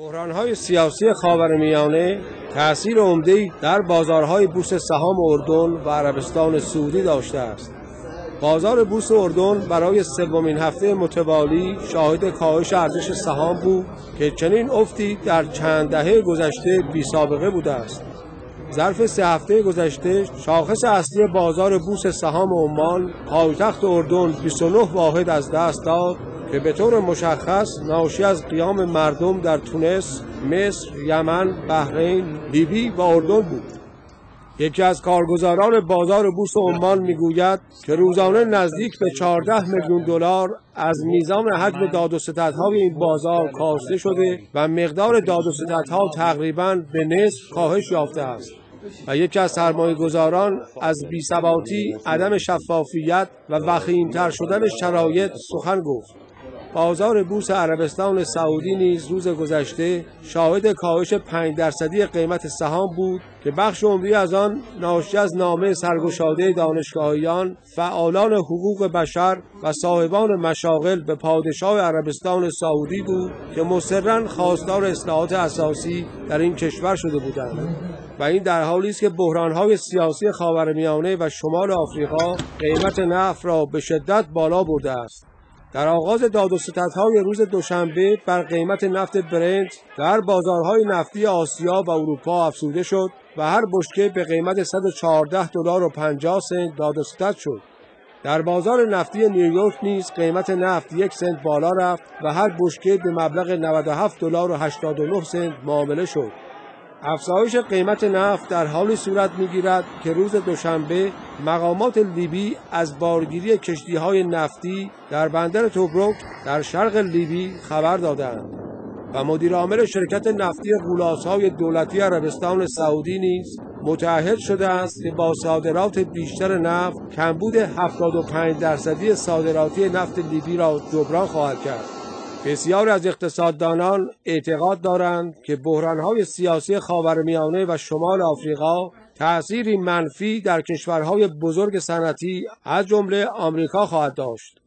بحرانهای سیاسی خاورمیانه تأثیر عمده‌ای در بازارهای بورس سهام اردن و عربستان سعودی داشته است. بازار بورس اردن برای سومین هفته متوالی شاهد کاهش ارزش سهام بود که چنین افتی در چند دهه گذشته بی سابقه بوده است. ظرف سه هفته گذشته شاخص اصلی بازار بورس سهام عمان پایتخت اردن 29 واحد از دست داد که به طور مشخص ناشی از قیام مردم در تونس، مصر، یمن، بحرین، لیبی و اردن بود. یکی از کارگزاران بازار بورس عمان می‌گوید که روزانه نزدیک به 14 میلیون دلار از میزان حجم داد و ستدهای این بازار کاسته شده و مقدار داد و ستدها تقریبا به نصف کاهش یافته است. و یکی از سرمایه گذاران از بیثباتی، عدم شفافیت و وخیمتر شدن شرایط سخن گفت. بازار بورس عربستان سعودی نیز روز گذشته شاهد کاهش 5 درصدی قیمت سهام بود که بخش عمده از آن ناشی از نامه سرگشاده دانشگاهیان، فعالان حقوق بشر و صاحبان مشاغل به پادشاه عربستان سعودی بود که مصرا خواستار اصلاحات اساسی در این کشور شده بودند. و این در حالی است که بحرانهای سیاسی خاورمیانه و شمال آفریقا قیمت نفت را به شدت بالا برده است. در آغاز داد و ستدهای روز دوشنبه بر قیمت نفت برنت در بازارهای نفتی آسیا و اروپا افزوده شد و هر بشکه به قیمت 114 دلار و 50 سنت داد و ستد شد. در بازار نفتی نیویورک نیز قیمت نفت یک سنت بالا رفت و هر بشکه به مبلغ 97 دلار و 89 سنت معامله شد. افزایش قیمت نفت در حالی صورت می‌گیرد که روز دوشنبه مقامات لیبی از بارگیری کشتی های نفتی در بندر توبروک در شرق لیبی خبر دادند و مدیر عامل شرکت نفتی های دولتی عربستان سعودی نیز متعهد شده است که با صادرات بیشتر نفت کمبود 75 درصدی صادراتی نفت لیبی را جبران خواهد کرد. بسیار از اقتصاددانان اعتقاد دارند که بحرانهای سیاسی خاورمیانه و شمال آفریقا تأثیری منفی در کشورهای بزرگ صنعتی از جمله آمریکا خواهد داشت.